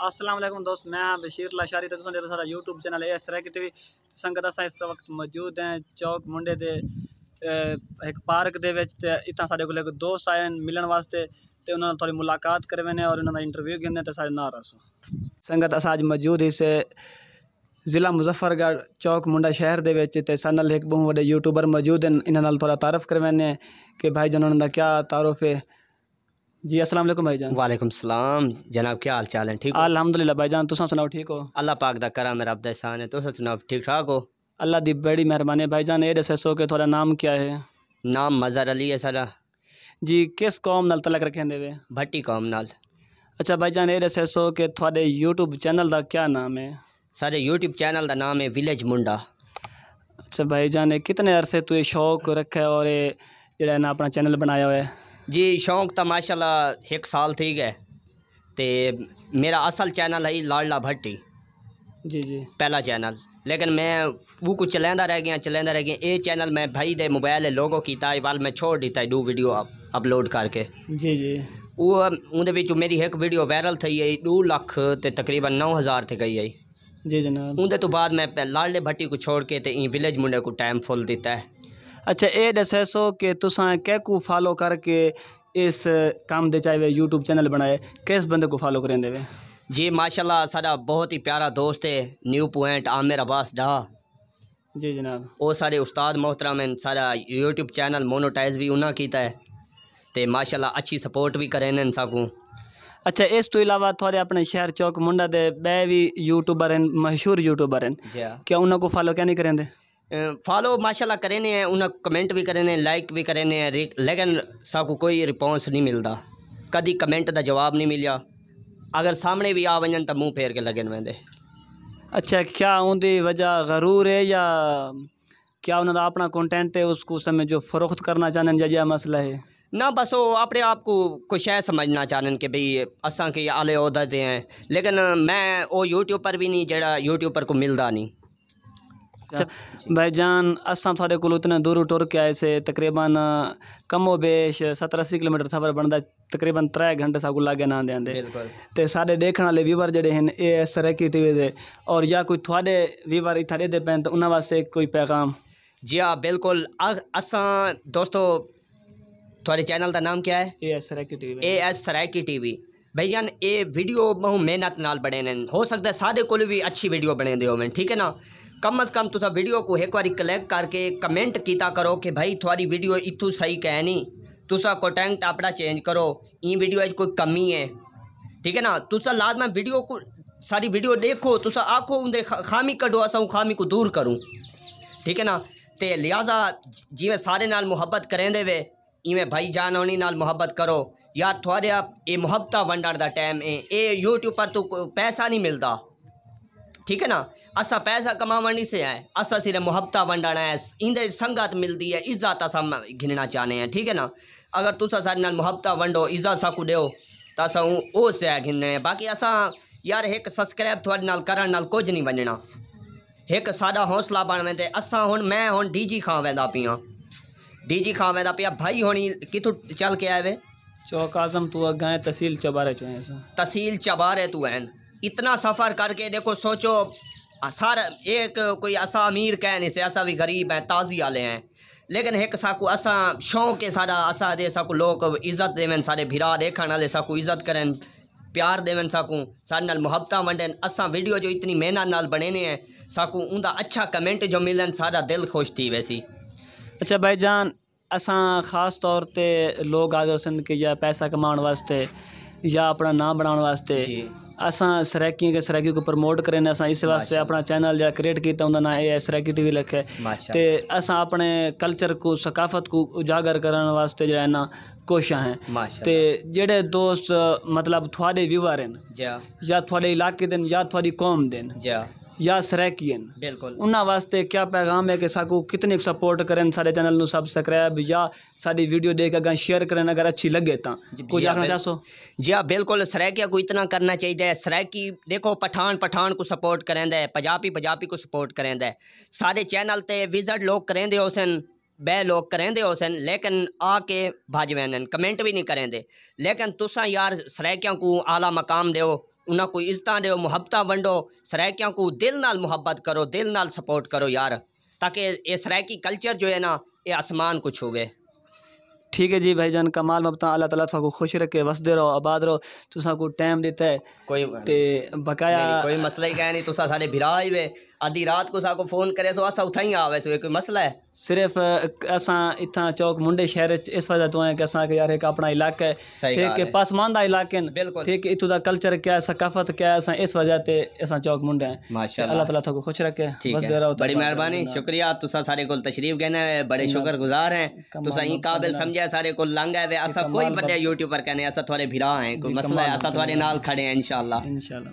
असलम दोस्त, मैं हाँ बशीर लाशारी तो सारा यूट्यूब चैनल एस रैक टीवी संगत अस इस वक्त मौजूद हैं चौक मुंडे दे एक पार्क के इतना साढ़े को दोस्त आए हैं वास्ते तो उन्होंने थोड़ी मुलाकात करवे ने और उन्होंने इंटरव्यू गिने तो ना रसो संगत अस अज मौजूद इस ज़िला मुजफ्फरगढ़ चौक मुंडा शहर के सानल एक बहुत वे यूट्यूबर मौजूद हैं इन्होंने थोड़ा तारफ करवे ने कि भाई जान उन्होंने क्या तारुफ है। जी अस्सलाम वालेकुम भाईजान। वालेकुम सलाम। जनाब क्या हाल चाल है? ठीक हो? अल्हम्दुलिल्लाह भाईजान तुम सुनाओ ठीक हो? अल्लाह पाक दा करम है रब एहसान है। तुस सुनाओ ठीक ठाक हो? अल्लाह दी बड़ी मेहरबानी है भाईजान। ये दसो कि थोड़ा नाम क्या है? नाम मज़हर अली है सारा जी किस कौम नाल तलक रखें देवे भट्टी कौम नाल। अच्छा भाईजान ये दसो कि थोड़े यूट्यूब चैनल का क्या नाम है? सारे यूट्यूब चैनल दा नाम है विलेज मुंडा। अच्छा भाईजान ये कितने अरसे तू ये शौक रखा है और ये ना अपना चैनल बनाया हुआ है? जी शौक तो माशाला एक साल थी गए। तो मेरा असल चैनल है लाडला भट्टी। जी जी। पहला चैनल। लेकिन मैं वो कुछ चलेंदा रह गया चलेंदा रह गया। ये चैनल मैं भाई दे मोबाइल लोगों की ताई वाल मैं छोड़ देता दो वीडियो अप अपलोड करके। जी जी। वो उनके बीच मेरी एक वीडियो वायरल थी आई दो लख तकरीबन नौ हज़ार थे गई आई जी जनाब। उनके तो बाद मैं लाडले भट्टी को छोड़ के ते विलेज मुंडे को टाइम फुल दिता है। अच्छा यह दस सो कि तुसा कैकू फॉलो करके इस काम दे चाहे यूट्यूब चैनल बनाए किस बंदे को फॉलो करें देवे जी माशाल्लाह सा बहुत ही प्यारा दोस्त है न्यू पॉइंट आमिर अब्बास डा जी जनाब। वो सारे उस्ताद मोहतरम हैं सारा यूट्यूब चैनल मोनोटाइज भी उन्हें किया है तो माशाल्लाह अच्छी सपोर्ट भी करें इन अच्छा इस तो तू अलावा थोड़े अपने शहर चौक मुंडा दे बे भी यूट्यूबर हैं मशहूर यूट्यूबर हैं। हाँ। क्या उन्होंने को फॉलो क्या नहीं करेंगे फॉलो माशाल्लाह करे ने उन्हें कमेंट भी करे ने लाइक भी करे ने लेकिन साकू कोई रिस्पॉन्स नहीं मिलता। कभी कमेंट का जवाब नहीं मिलिया। अगर सामने भी आ वज़न तो मुँह फेर के लगे वेंदे अच्छा क्या उनकी वजह गरूर है या क्या उन्होंने अपना कंटेंट है उसको समय जो फरोख्त करना चाहते हैं या मसला है? ना बस वो अपने आप को कुछ है समझना चाहन कि भाई असा के आले उहदा हैं। लेकिन मैं वो यूट्यूब पर भी नहीं जड़ा यूट्यूब पर को मिलता नहीं। भाईजान असां थोड़े को इतने दूर टुर के आए से तकरीबन कमो बेश सत्तर अस्सी किलोमीटर सफ़र बनता तकरीबन त्रै घंटे साकू लागे ना बिल्कुल। ते साढ़े देखने वाले व्यूवर जेह्ड़े हैं ए सरकी टी वी दे और या कोई थोड़े व्यूवर इत्थै दे पैन ते उन्हां वास्ते कोई पैगाम? जी हाँ बिल्कुल। असा दोस्तों थोड़े चैनल का नाम क्या है? A Saraiki T V A S Saraiki T V भाईजान ये वीडियो बहु मेहनत नाल बने ने हो सकता है साढ़े को भी अच्छी वीडियो बने दे ठीक है ना? कम अज़ कम तुसा वीडियो को एक बार कलेक्ट करके कमेंट किया करो कि भाई थोड़ी वीडियो इतू सही कह नहीं तुसा कंटेंट अपना चेंज करो। ई वीडियो कोई कमी है। ठीक है ना? तुसा लाजमा वीडियो को, सारी वीडियो देखो, तुसा आखो उनके खामी कढो, असा खामी को दूर करूँ। ठीक है ना? तो लिहाजा जिमें सारे नाल मुहब्बत करेंदे वे, इवें भाई जान होनी नाल मुहब्बत करो। यार थोड़े ये मुहब्बत वंडण का टाइम है। ये यूट्यूब पर तो पैसा नहीं मिलता ठीक है ना? असा पैसा कमावन नहीं से है असा सिर्फ़ मुहब्बत वंडना है इंदे संगत मिलती है इज़्ज़त असा गिनना चाहते हैं ठीक है ना? अगर तुसा सारे नाल मुहब्बत वंडो इज़्ज़त साकू दो तो असा वो से गिनने बाकी असा यार एक सब्सक्राइब थोड़े नाल करन नाल कुछ नहीं बनना एक साडा हौसला बन वेंदे असां हुन मैं हूँ हुन डीजी खां वेंदा पिया। डीजी खां वेंदा पिया भाई हुणी किथों चल के आए वे? चौक आज़म तू अगाए तहसील चौबारे चो तहसील चबारे तू हैं इतना सफ़र करके देखो सोचो सारा एक कोई असा अमीर कह नहीं से असा भी गरीब हैं ताज़ी वाले हैं। लेकिन एक साकू असा शौक है सारा असा दे साकू लोग इज़्ज़त देवन सारे भिरा देखण वाले साकू इज़्ज़त करन प्यार देवन साकू सारे नाल मुहब्बत वंडन। असा वीडियो जो इतनी मेहनत नाल बने ने हैं साकू उनका अच्छा कमेंट जो मिलन सारा दिल खुश थी वैसी। अच्छा भाई जान असां ख़ास तौर ते लोग आदे सन कि या पैसा कमाने वास्ते या अपना नाम बनाने वास्ते असां सरैकी के सरैकी को प्रमोट करें असां इस वास्ते माशाअल्लाह। अपना चैनल जेह्ड़ा क्रिएट कीता उंदा नाम एह् सरैकी टी वी लिखे माशा ते असां अपने कल्चर को सकाफत को उजागर करने वास्ते जेह्ड़ा है ना कोशिशां हैं। माशा ते जेह्ड़े दोस्त मतलब थुआढ़े व्यूवर न जा। या थुआढ़े इलाके दे न या थुआढ़ी कौम दे न जा या सरैकी न बिल्कुल ਉਹਨਾਂ ਵਾਸਤੇ ਕੀ ਪੈਗਾਮ ਹੈ ਕਿ ਸਾਕੂ ਕਿਤਨੀ ਸਪੋਰਟ ਕਰਨ ਸਾਡੇ ਚੈਨਲ ਨੂੰ ਸਬਸਕ੍ਰਾਈਬ ਜਾਂ ਸਾਡੀ ਵੀਡੀਓ ਦੇਖ ਕੇ ਅਗਾਂਹ ਸ਼ੇਅਰ ਕਰਨ ਅਗਰ ਅੱਛੀ ਲੱਗੇ ਤਾਂ ਜੀ, ਕੁਝ ਜੀ, ਆਖਣਾ ਬਿਲ- ਚਾਹੋ जी हाँ बिल्कुल सरायकिया को इतना करना चाहिए सरायकी देखो पठान पठान को सपोर्ट करेंदा है पंजाबी पंजाबी को सपोर्ट करेंदा है सारे चैनल ते विजिट लोग करेंदे हो सन बे लोग करेंदे हो सन लेकिन आके भज वैन कमेंट भी नहीं करेंदे लेकिन तुसा यार सराकियां को आला मकाम दो उन्हें को इज़्ज़त दो मुहब्बत वंडो। सरायकियों को दिल नाल मुहब्बत करो, दिल नाल सपोर्ट करो यार, ताकि ये सरायकी कल्चर जो है ना ये आसमान को छूवे। ठीक है जी भाईजान कमाल मबता अल्लाह ताला तुसां खुश रखे वसदे रहो आबाद रहो तुसां को टाइम दिता है। कोई ते बकाया कोई मसला ही कह नहीं तुसा सारे भिरा ही वे। आधी रात को साको फ़ोन करे सो असा उठा ही आवे सो कोई मसला है? सिर्फ़ असां इथां चौक मुंडे शहर इस वजह तो है कि असां के यार एक अपना इलाका है। सही एक ॻाल्हि के है। पसमानदा इलाके बिल्कुल। ठीक है इथों दा कल्चर क्या है सकाफत क्या है असां इस वजह ते असां चौक मुंडे हैं। अल्लाह माशाल्लाह। ताला तुसां को खुश रखे ठीक वसदे है। रहो बड़ी मेहरबानी शुक्रिया तुसा सारे को तशरीफ़ कहने बड़े शुक्रगुजार हैं। तुसा मौका काबिल मिला। समझे सारे को लंग है वे असा कोई बंदे मौका। यूट्यूबर कहने असा थोड़े भिरा हैं कोई मसला है ऐसा असा थोड़े नाल खड़े हैं इंशाल्लाह इंशाल्लाह